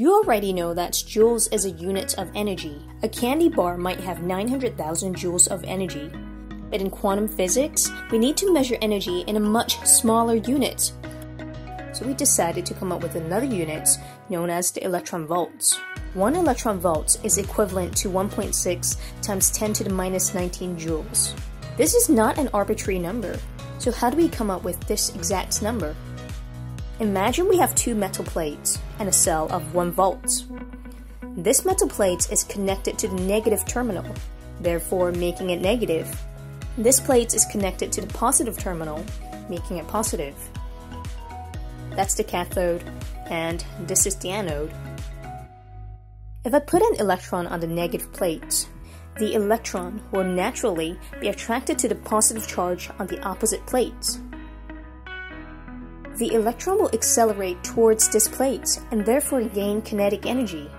You already know that joules is a unit of energy. A candy bar might have 900,000 joules of energy. But in quantum physics, we need to measure energy in a much smaller unit. So we decided to come up with another unit known as the electron volts. 1 electron volt is equivalent to 1.6 times 10 to the minus 19 joules. This is not an arbitrary number, so how do we come up with this exact number? Imagine we have two metal plates and a cell of 1 volt. This metal plate is connected to the negative terminal, therefore making it negative. This plate is connected to the positive terminal, making it positive. That's the cathode, and this is the anode. If I put an electron on the negative plate, the electron will naturally be attracted to the positive charge on the opposite plate. The electron will accelerate towards this plate and therefore gain kinetic energy.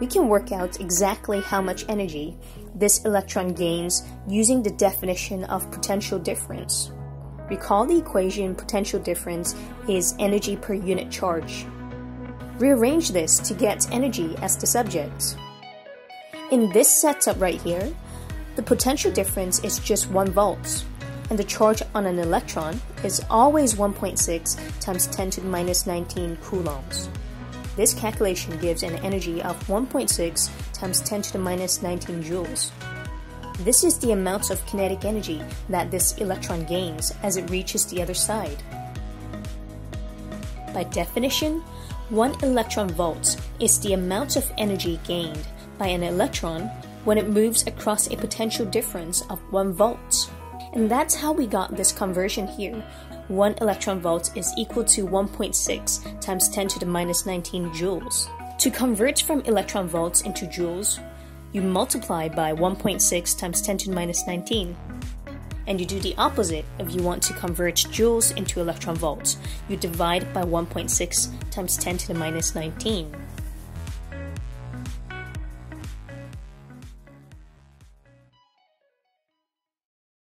We can work out exactly how much energy this electron gains using the definition of potential difference. Recall the equation potential difference is energy per unit charge. Rearrange this to get energy as the subject. In this setup right here, the potential difference is just 1 volt, and the charge on an electron is always 1.6 times 10 to the minus 19 coulombs. This calculation gives an energy of 1.6 times 10 to the minus 19 joules. This is the amount of kinetic energy that this electron gains as it reaches the other side. By definition, 1 electron volt is the amount of energy gained by an electron when it moves across a potential difference of 1 volt. And that's how we got this conversion here. 1 electron volt is equal to 1.6 times 10 to the minus 19 joules. To convert from electron volts into joules, you multiply by 1.6 times 10 to the minus 19. And you do the opposite if you want to convert joules into electron volts. You divide by 1.6 times 10 to the minus 19.